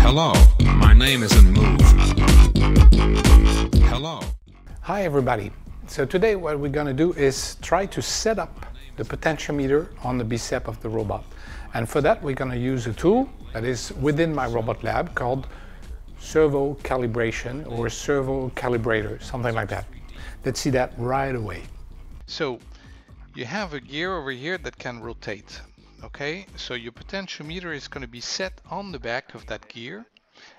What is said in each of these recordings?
Hello, my name is Move. Hello. Hi everybody. So today what we're going to do is try to set up the potentiometer on the bicep of the robot. And for that we're going to use a tool that is within MyRobotLab called servo calibration or servo calibrator, something like that. Let's see that right away. So you have a gear over here that can rotate. Okay, so your potentiometer is going to be set on the back of that gear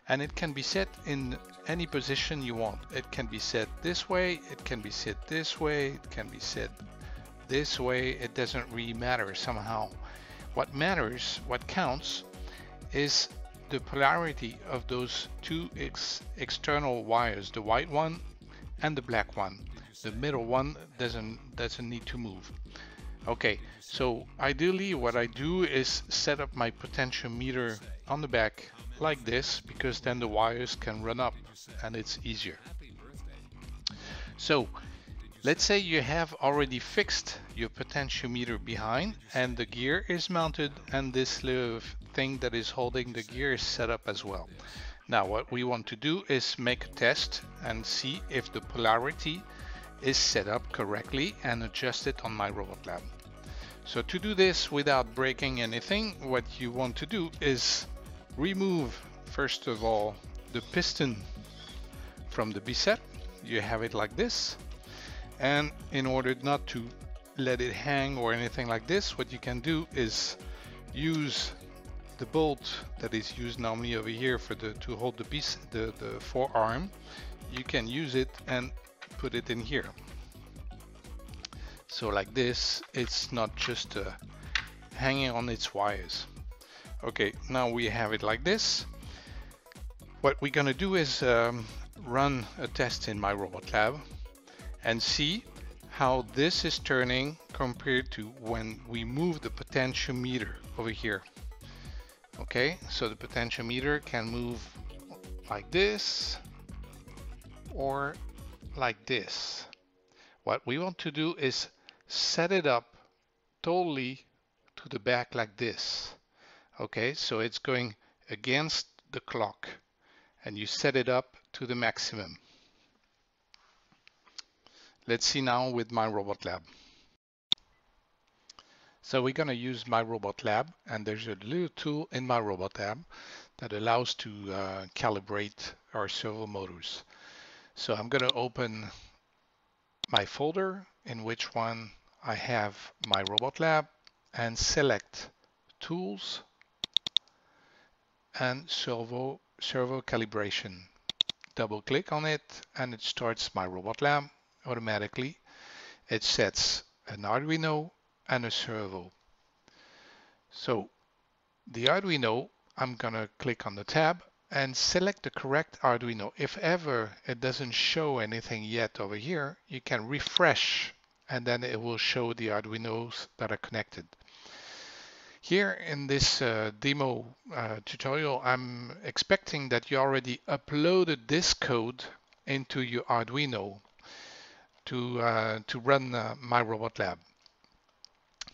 and it can be set in any position you want. It can be set this way, it can be set this way, it can be set this way. It doesn't really matter somehow. What matters, what counts, is the polarity of those two ex external wires, the white one and the black one. The middle one doesn't doesn't need to move. Okay, so ideally what I do is set up my potentiometer on the back like this because then the wires can run up and it's easier. So let's say you have already fixed your potentiometer behind and the gear is mounted and this little thing that is holding the gear is set up as well. Now what we want to do is make a test and see if the polarity is set up correctly and adjust it on MyRobotLab. So to do this without breaking anything, what you want to do is remove, first of all, the piston from the bicep. You have it like this. And in order not to let it hang or anything like this, what you can do is use the bolt that is used normally over here for the to hold the piece the, the forearm you can use it and put it in here so like this, it's not just uh, hanging on its wires. Okay, now we have it like this. What we're gonna do is um, run a test in MyRobotLab and see how this is turning compared to when we move the potentiometer over here. Okay, so the potentiometer can move like this or like this. What we want to do is set it up totally to the back like this. Okay, so it's going against the clock and you set it up to the maximum. Let's see now with MyRobotLab. So we're going to use MyRobotLab and there's a little tool in MyRobotLab that allows to uh, calibrate our servo motors. So I'm going to open my folder in which one I have MyRobotLab and select tools and servo servo calibration. Double click on it and it starts MyRobotLab automatically. It sets an Arduino and a servo. So the Arduino I'm gonna click on the tab and select the correct Arduino. If ever it doesn't show anything yet over here, you can refresh and then it will show the Arduinos that are connected. Here in this uh, demo uh, tutorial, I'm expecting that you already uploaded this code into your Arduino to, uh, to run uh, MyRobotLab.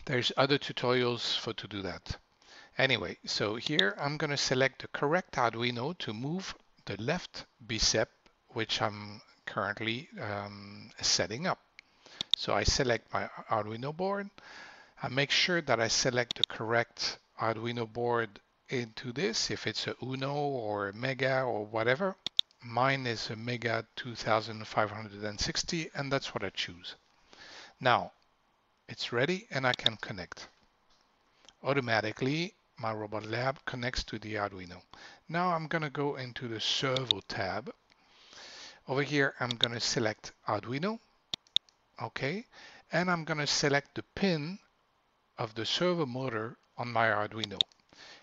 There's other tutorials for to do that. Anyway, so here I'm going to select the correct Arduino to move the left bicep, which I'm currently um, setting up. So I select my Arduino board. I make sure that I select the correct Arduino board into this, if it's a Uno or a Mega or whatever. Mine is a Mega 2560 and that's what I choose. Now it's ready and I can connect. Automatically MyRobotLab connects to the Arduino. Now I'm going to go into the servo tab. Over here, I'm going to select Arduino. Okay. And I'm going to select the pin of the servo motor on my Arduino.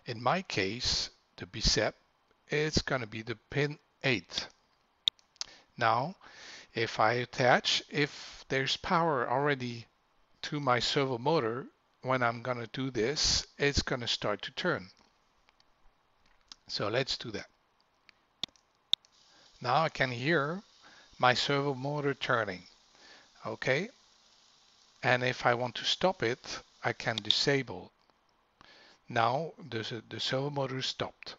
In my case, the bicep, it's going to be the pin 8. Now, if I attach, if there's power already to my servo motor, when I'm going to do this, it's going to start to turn. So let's do that. Now I can hear my servo motor turning. Okay. And if I want to stop it, I can disable. Now the, the servo motor stopped.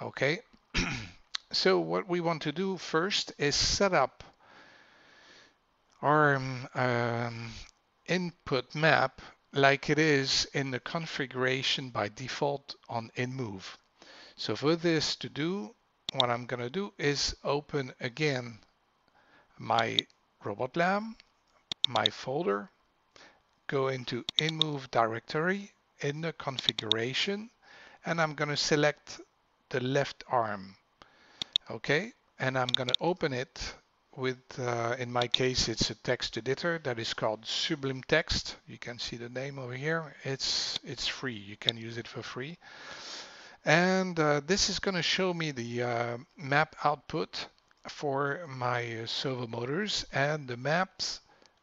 Okay, so what we want to do first is set up our um, input map like it is in the configuration by default on InMoov. So for this to do, what I'm going to do is open again my robot lab, my folder, go into InMoov directory in the configuration, and I'm going to select the left arm. Okay, and I'm going to open it with, uh, in my case, it's a text editor that is called Sublime Text. You can see the name over here. It's, it's free. You can use it for free. And uh, this is going to show me the uh, map output for my servo motors and the maps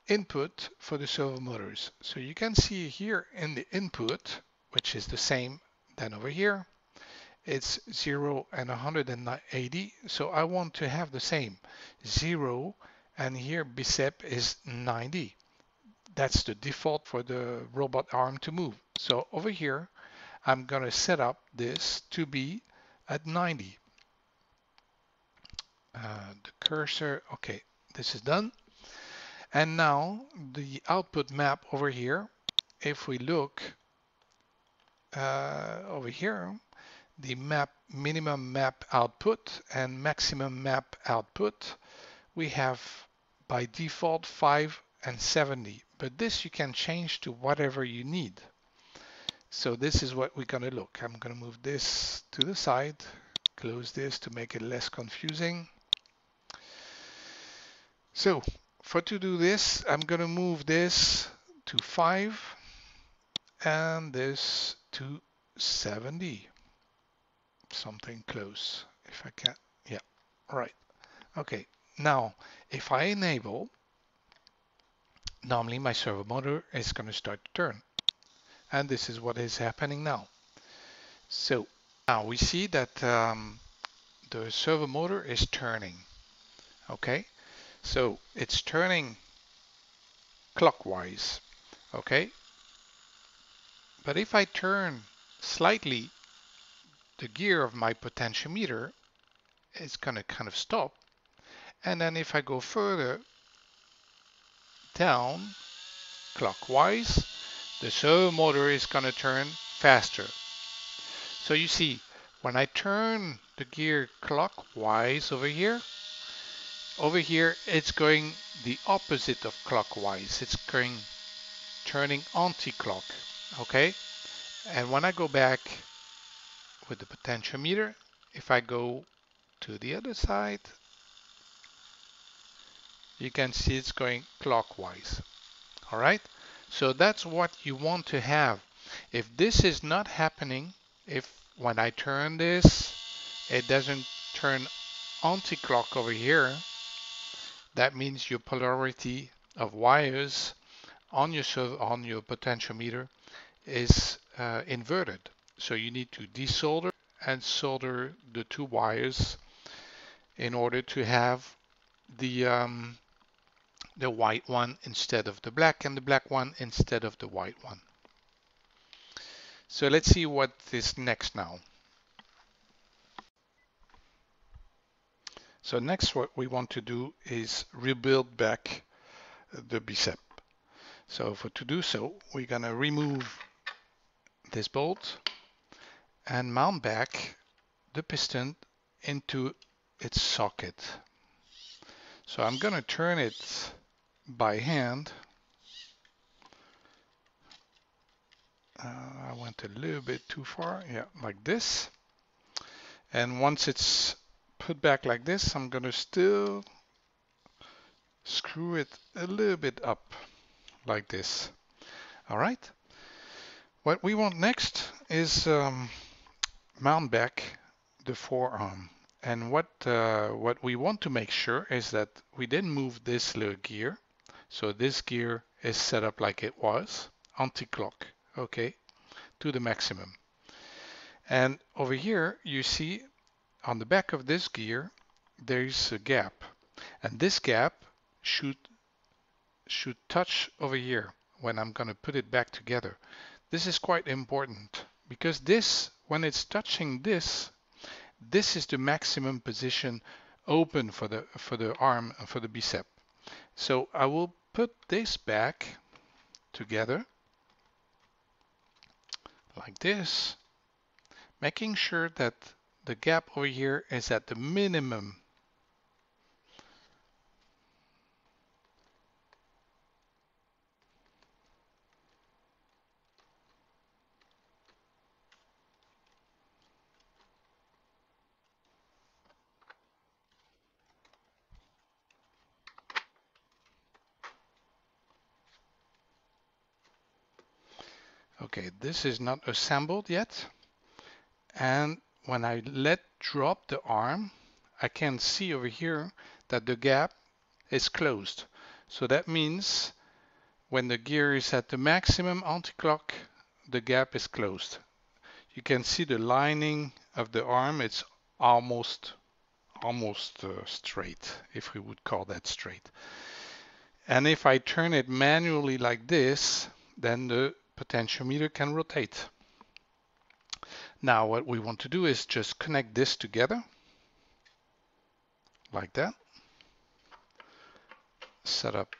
input for the servo motors. So you can see here in the input, which is the same than over here, it's 0 and 180 so I want to have the same. 0 and here bicep is 90 that's the default for the robot arm to move. So over here I'm gonna set up this to be at 90 uh, the cursor okay this is done. And now the output map over here if we look uh, over here the map minimum map output and maximum map output we have by default 5 and 70 but this you can change to whatever you need. So this is what we're going to look. I'm going to move this to the side close this to make it less confusing. So for to do this I'm going to move this to 5 and this to 70 something close if I can yeah right. Okay now if I enable normally my servo motor is going to start to turn. And this is what is happening now. So now we see that um, the servo motor is turning okay? So it's turning clockwise okay? But if I turn slightly the gear of my potentiometer is going to kind of stop. And then if I go further down clockwise, the servo motor is going to turn faster. So you see, when I turn the gear clockwise over here, over here it's going the opposite of clockwise. It's going turning anti-clock, okay? And when I go back with the potentiometer. If I go to the other side, you can see it's going clockwise. All right. So that's what you want to have. If this is not happening, if when I turn this, it doesn't turn anti-clock over here, that means your polarity of wires on your on your potentiometer is uh, inverted. So you need to desolder and solder the two wires in order to have the um, the white one instead of the black and the black one instead of the white one. So let's see what is next now. So next what we want to do is rebuild back the bicep. So for to do so, we're gonna remove this bolt and mount back the piston into its socket. So I'm going to turn it by hand. Uh, I went a little bit too far, yeah, like this. And once it's put back like this, I'm going to still screw it a little bit up like this. All right. What we want next is um, mount back the forearm. And what, uh, what we want to make sure is that we didn't move this little gear. So this gear is set up like it was, anti-clock, okay, to the maximum. And over here, you see on the back of this gear, there's a gap. And this gap should should touch over here when I'm going to put it back together. This is quite important because this, when it's touching this, this is the maximum position open for the for the arm and for the bicep. So I will put this back together like this, making sure that the gap over here is at the minimum Okay, this is not assembled yet. And when I let drop the arm, I can see over here that the gap is closed. So that means when the gear is at the maximum anti-clock, the gap is closed. You can see the lining of the arm, it's almost almost uh, straight, if we would call that straight. And if I turn it manually like this, then the potentiometer can rotate. Now what we want to do is just connect this together like that. Set up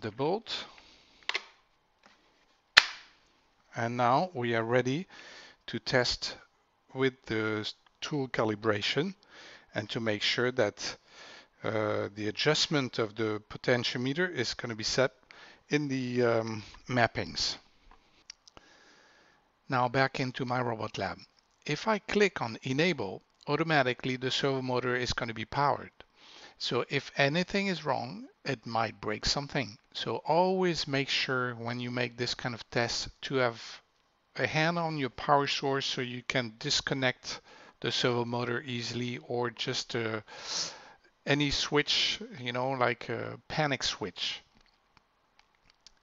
the bolt. And now we are ready to test with the tool calibration and to make sure that uh, the adjustment of the potentiometer is going to be set in the um, mappings. Now back into MyRobotLab. If I click on enable, automatically the servo motor is going to be powered. So if anything is wrong, it might break something. So always make sure when you make this kind of test to have a hand on your power source so you can disconnect the servo motor easily or just uh, any switch, you know, like a panic switch.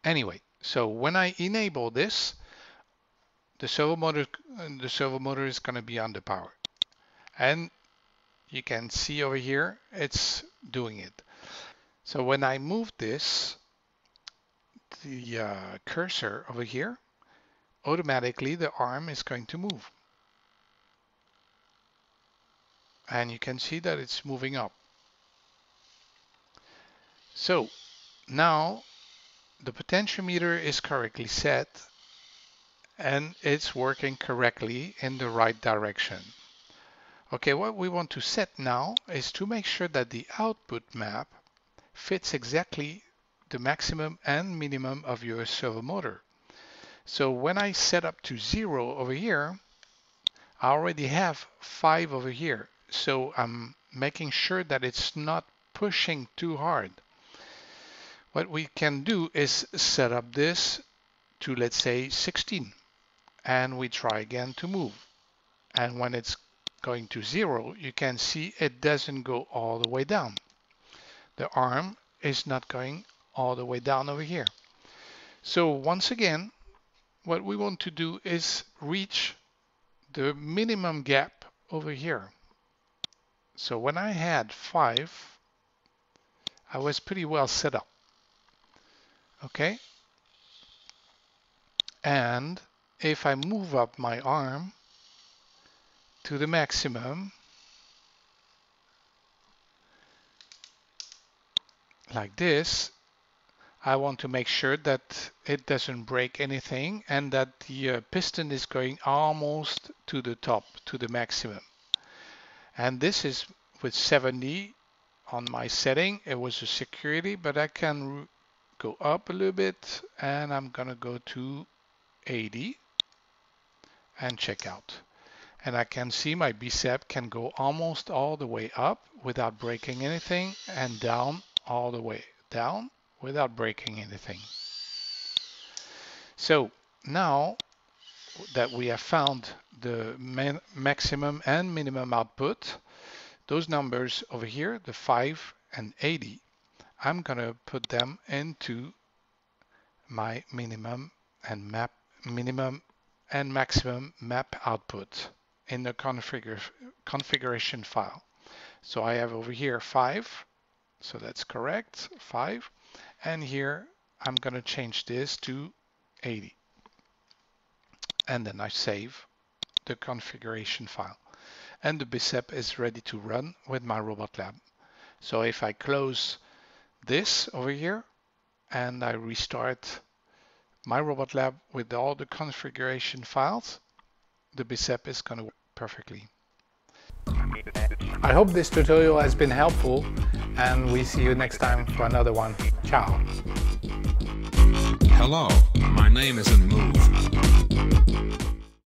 Anyway, so when I enable this, the servo motor the servo motor is going to be under power. And you can see over here it's doing it. So when I move this the uh, cursor over here automatically the arm is going to move. And you can see that it's moving up. So now the potentiometer is correctly set and it's working correctly in the right direction. Okay, what we want to set now is to make sure that the output map fits exactly the maximum and minimum of your servo motor. So when I set up to zero over here, I already have five over here. So I'm making sure that it's not pushing too hard. What we can do is set up this to let's say 16 and we try again to move. And when it's going to zero, you can see it doesn't go all the way down. The arm is not going all the way down over here. So once again, what we want to do is reach the minimum gap over here. So when I had five, I was pretty well set up. Okay. And if I move up my arm to the maximum, like this, I want to make sure that it doesn't break anything and that the uh, piston is going almost to the top, to the maximum. And this is with 70 on my setting. It was a security, but I can go up a little bit and I'm gonna go to 80 and check out. And I can see my bicep can go almost all the way up without breaking anything and down all the way down without breaking anything. So now that we have found the maximum and minimum output, those numbers over here, the 5 and 80, I'm going to put them into my minimum and map minimum and maximum map output in the configuration file. So I have over here five, so that's correct, five. And here I'm going to change this to 80. And then I save the configuration file. And the BICEP is ready to run with MyRobotLab. So if I close this over here and I restart MyRobotLab with all the configuration files, the BICEP is going to work perfectly. I hope this tutorial has been helpful and we see you next time for another one. Ciao. Hello, my name is Move.